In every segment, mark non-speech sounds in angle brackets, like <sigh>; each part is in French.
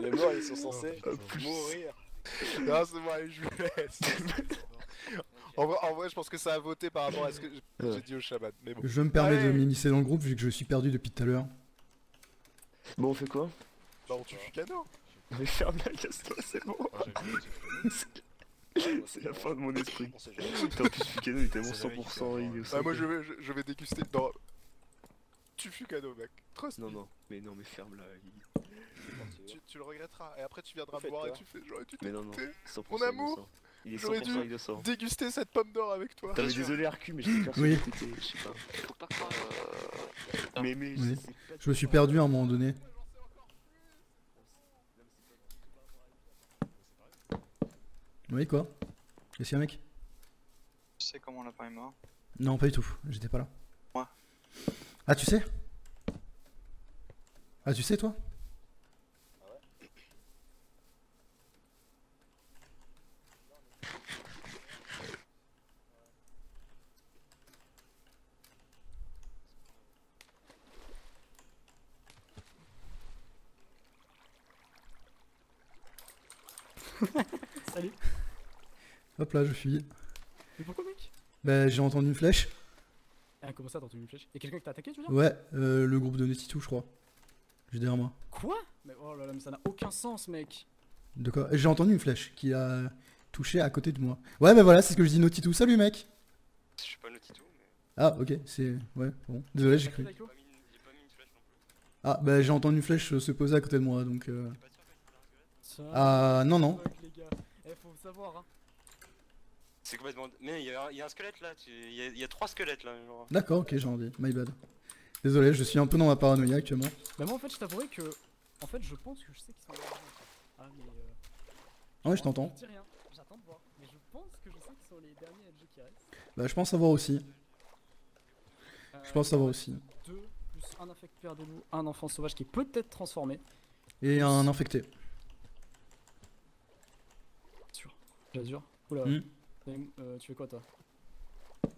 Les morts, ils sont censés mourir. <laughs> Non, c'est allez, je vous laisse. en, vrai, en vrai, je pense que ça a voté par rapport à ce que j'ai dit au chaman. Mais bon. Je me permets de m'immiscer dans le groupe vu que je suis perdu depuis tout à l'heure. Bon, on fait quoi? Bah, on tue Fukano. Mais ferme la casse-toi, c'est bon. Moi, fait. C'est la fin de mon esprit. Putain, en plus, Fukano, il était bon C'est jamais qui 100%. fait Il est au Bah, moi, je vais, je, je vais déguster. Non. Tu Fukano, mec. Trust Non, me. non, mais non, mais ferme-la. il- Tu, tu le regretteras. Et après, tu viendras me voir et tu fais. J'aurais dû Mais non, non, déguster, 100% Mon amour, innocent. Il est j'aurais 100% dû innocent. déguster cette pomme d'or avec toi. Sûr. désolé, Arcu, mais j'étais persuadé Oui. que t'étais. Je sais pas. Faut pas croire. euh, Mais, mais, Oui. c'est pas Je me suis perdu à un moment donné. Oui, quoi? Qu'est-ce qu'il y a, mec? Tu sais comment est mort? Non, pas du tout. J'étais pas là. Moi. Ah, tu sais? Ah, tu sais, toi <laughs> Salut. Hop là, je suis. Mais pourquoi, mec? Bah, j'ai entendu une flèche. Ah, comment ça, t'as entendu une flèche? Y'a quelqu'un qui t'a attaqué, tu veux dire? Ouais, euh, le groupe de Netitou, je crois. J'ai derrière moi. Quoi? Mais oh là là, mais ça n'a aucun sens, mec. De quoi? J'ai entendu une flèche qui a touché à côté de moi. Ouais, bah voilà, c'est ce que je dis Notitou. Salut, mec Je suis pas Notitou, mais Ah, ok, c'est. Ouais, bon. Désolé, j'ai cru. fait Daiko j'ai pas, mis une- j'ai pas mis une flèche non plus. Ah, bah j'ai entendu une flèche euh, se poser à côté de moi, donc. euh, Ah, non, non. Gars. Eh, faut savoir, hein. C'est complètement. Mais il y, y a un squelette là, tu- il y, a- il y a trois squelettes là. Genre. D'accord, ok, j'ai envie. My bad. Désolé, je suis un peu dans ma paranoïa actuellement. Bah, moi, en fait, je t'avouerai que. En fait, je pense que je sais qu'ils sont les derniers. Ah, mais. Euh... Ah ouais, je t'entends. Je dis rien, j'attends de voir. Mais je pense que je sais qu'ils sont les derniers LG qui restent. Bah, je pense savoir aussi. Euh, Je pense savoir aussi. Deux, plus un infect père de loup, un enfant sauvage qui est peut-être transformé. Et un infecté. Sûr. J'assure. Oula. Hmm. Euh, tu fais quoi, toi?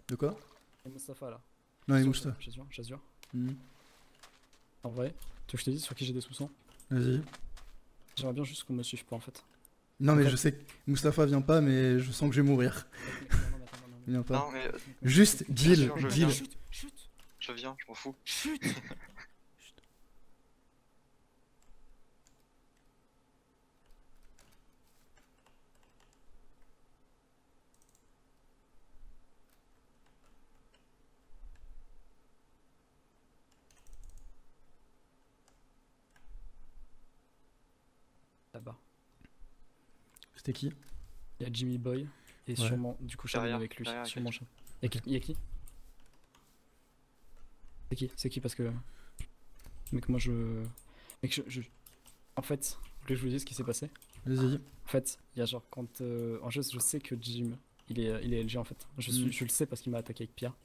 De quoi? Et Mustafa là. Non, il. J'assure, j'assure. Hmm. En vrai, tu veux que je te dise sur qui j'ai des soupçons? Vas-y. J'aimerais bien juste qu'on me suive pas en fait. Non, mais je sais que Mustapha vient pas, mais je sens que je vais mourir. Il vient pas. Non, mais euh, Juste, deal, deal. viens. Chut, chut, je viens, je m'en fous. chut <laughs> C'était qui? Il y a Jimmy Boy et Ouais. sûrement du coup Derrière, avec lui. derrière, Sûrement. Il y a qui? C'est qui? C'est qui? Parce que. Mec, moi je. Mec, je. je- En fait, vous voulez que je vous dise ce qui s'est passé? Vas-y. En fait, il y a genre quand. euh, En jeu, je sais que Jim, il est, il est LG en fait. Je, suis, Mm. je le sais parce qu'il m'a attaqué avec Pierre.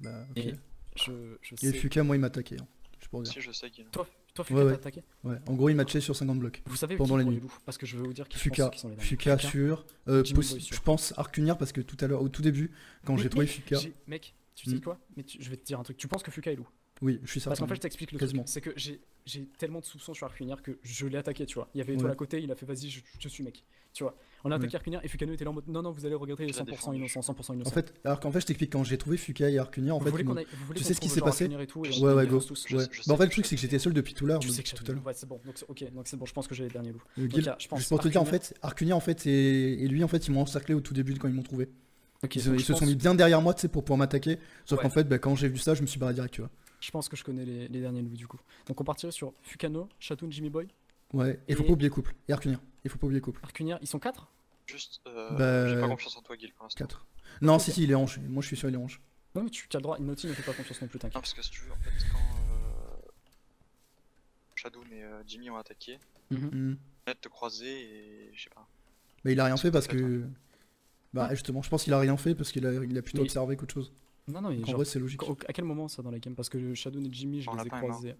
Bah, ok. Et je, je Et. Fuka, moi, il m'a attaqué. hein. Pour dire. Si, je sais qu'il. Toi, toi Fuka, ouais. t'as attaqué Ouais. En gros, il m'a tué sur 50 blocs. Vous savez Pendant la nuit. Parce que je vais vous dire qui je Fuka, pense qui sont les derniers. Fuka sûr. Euh, je pense Arcunir parce que tout à l'heure, au tout début, quand j'ai trouvé Fuka. Mec, tu sais Mm. quoi? Mais tu- je vais te dire un truc. Tu penses que Fuka est loup Oui, je suis Parce certain. qu'en fait, je t'explique le Quasiment. truc. C'est que j'ai j'ai tellement de soupçons sur Arcunir que je l'ai attaqué, tu vois. Il y avait Ouais. toi à côté, il a fait vas-y, je, je te suis, mec. Tu vois. On a attaqué Arcunir et Fukano était là en mode non, non, vous allez regarder les Je l'ai 100% défendu. innocent, 100% innocent. En fait, alors qu'en fait, je t'explique, quand j'ai trouvé Fuka et Arcunir, en vous fait. aille- tu sais ce qui s'est passé Arcunir et tout, et Ouais, Ouais, go. Je Ouais. je Bah, en fait, le truc, je c'est que j'étais seul depuis tout l'heure. Tu donc sais que tout à l'heure. Ouais, c'est bon. Donc, c'est- ok, donc c'est bon, je pense que j'ai les derniers loups. Je juste pour te dire, en fait, Arcunir, en fait, et, lui, en fait, ils m'ont encerclé au tout début quand ils m'ont trouvé. Ils, je se sont mis bien derrière moi, tu sais, pour pouvoir m'attaquer. Sauf Ouais. qu'en fait, bah, quand j'ai vu ça, je me suis barré direct, tu vois. Je pense que je connais les, les derniers loups du coup. Donc on partirait sur Fukano, Shatoun, Jimmy Boy, Ouais, et faut Et- pas oublier couple. Et Arcunir. Il faut pas oublier couple. Arcunir. Ils sont 4 Juste. Euh, Bah, J'ai pas confiance en toi, Guil, pour l'instant. 4. Non, si, si, il est range. Moi, je suis sûr, il est range. Non, mais tu as le droit. Inoti ne fait pas confiance non plus, Non, t'inquiète. parce que si tu veux, en fait, quand. Euh... Shadow et euh, Jimmy ont attaqué, Mhm. Hmm. on te croiser et. Je sais pas. Mais il a rien fait parce que. Bah, justement, je pense qu'il a rien fait parce qu'il a, il a plutôt Mais- observé qu'autre chose. Non, non, mais En genre, vrai, c'est logique. à quel moment ça dans la game? Parce que Shadow et Jimmy, je Quand les ai croisés.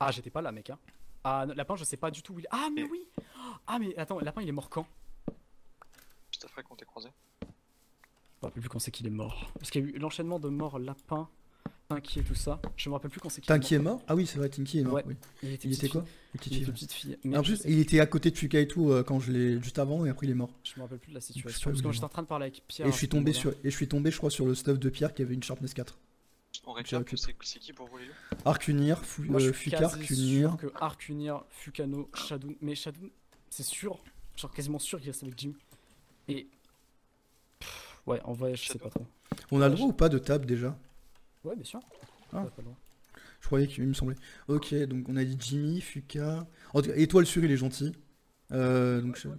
Ah, j'étais pas là, mec. Hein. Ah, non, Lapin, je sais pas du tout où il est. Ah, mais Et- oui Ah, mais attends, Lapin, il est mort quand? Juste après qu'on t'ait croisé. Je me rappelle plus quand c'est qu'il est mort. Parce qu'il y a eu l'enchaînement de mort Lapin. Tinky et tout ça. Je me rappelle plus quand c'est. Tinky est mort? Ah oui, c'est vrai, Tinky est mort. Ouais. oui. Il était, Il était quoi? petite Il était petite fille. Mais en plus, il était à côté de Fuka et tout euh, quand je l'ai juste avant et après il est mort. Je me rappelle plus de la situation. Parce que j'étais en train de parler avec Pierre. Et je suis tombé sur et je suis tombé je crois sur le stuff de Pierre qui avait une Sharpness 4. On réclame que c'est qui pour vous les deux? Arcunir, Fu- Moi je euh, suis Fuka, Arcunir. que Arcunir, Fukano, Shadow. Mais Shadow, c'est sûr. Genre quasiment sûr qu'il reste avec Jim. Et. Pff, Ouais, en vrai, je sais pas trop. On a le droit ou pas de table déjà? Ouais, bien sûr. Ah. Ouais, pas loin. Je croyais qu'il me semblait. Ok, donc on a dit Jimmy, Fuka. En tout cas, Étoile sur il est gentil. Euh, donc je... euh,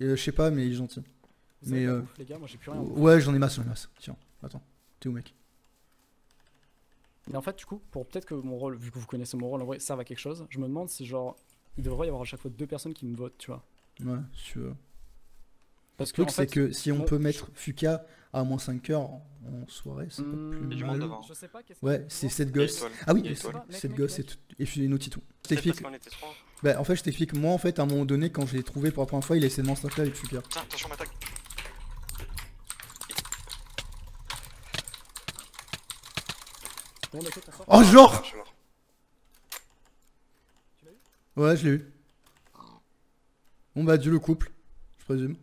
je sais pas, mais il est gentil. Vous Mais, euh, bouffe, les gars, moi j'ai plus rien. Ouais, j'en ai masse, j'en ai masse. Tiens, attends. T'es où, mec? Mais en fait, du coup, pour peut-être que mon rôle, vu que vous connaissez mon rôle, en vrai, serve à quelque chose, je me demande si genre. Il devrait y avoir à chaque fois deux personnes qui me votent, tu vois. Ouais, si tu veux. Parce Le que, c'est que si on peut mettre Fuka à moins 5 heures en soirée, c'est Hmm, pas plus mal. Je sais pas Ouais, c'est cette gosse. Ah oui, c'est- cette gosse et, tout- et Naughty tout. Je C'est parce t'explique. qu'on était trois. Bah, en fait, je t'explique. Moi, en fait, à un moment donné, quand je l'ai trouvé pour la première fois, il a essayé de m'encercler avec Fuka. Tiens, attention, m'attaque. Bon, d'accord, on sort. Oh, genre Ah. Ouais, je l'ai eu. Bon, bah, Dieu le couple, je présume.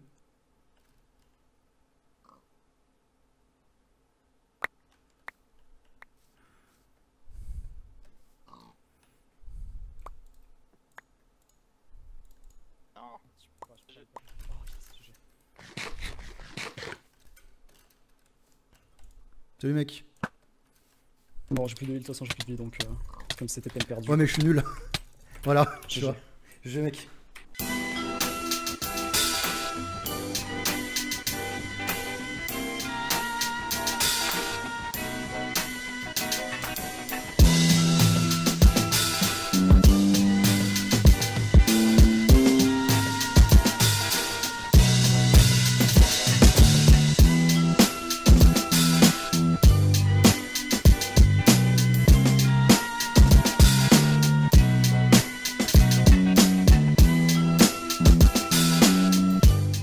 Non. Salut, mec. Bon, j'ai plus de heal, de toute façon, j'ai plus de vie, donc. euh, comme c'était peine perdue. Ouais, mais je suis nul. <laughs> voilà, tu vois. Je mec.